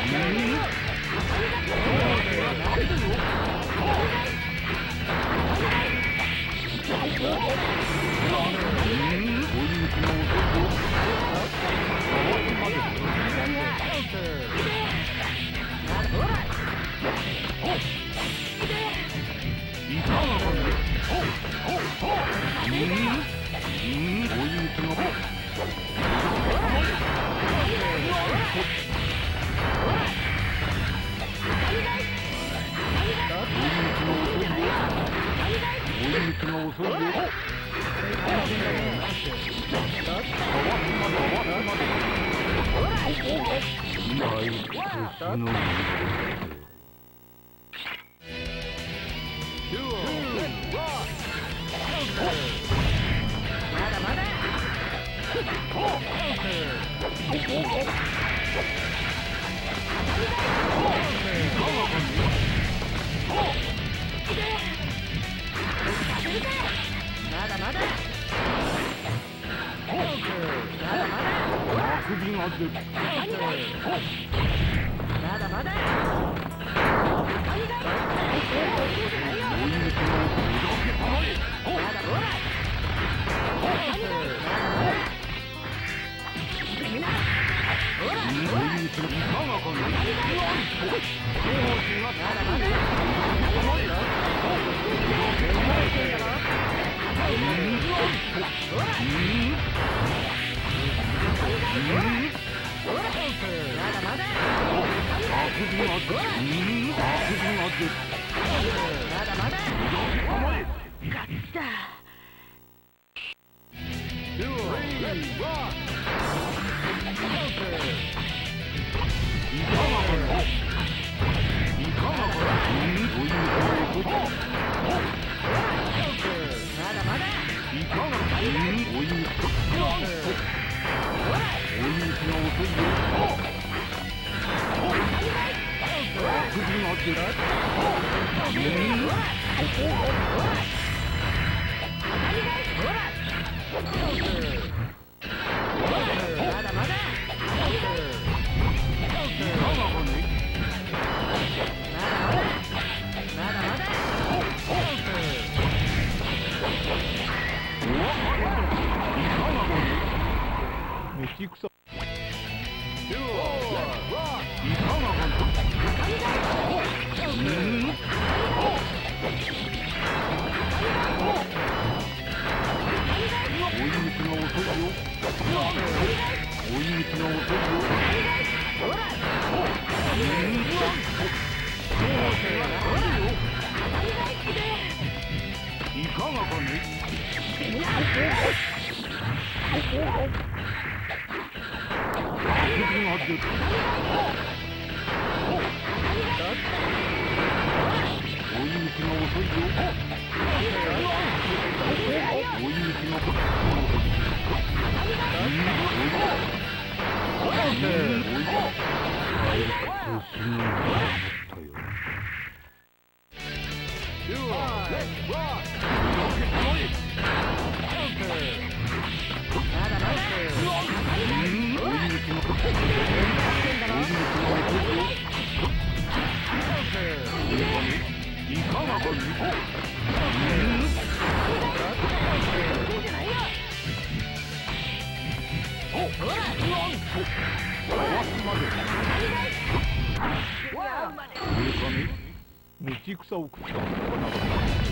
Oh, my God. Oh! 首が出きたうんいかが追い。打ちが遅いよ悪事が出ないうん行くぞいかがかね？Let's rock! Rocket Blade! Counter! 道草を食った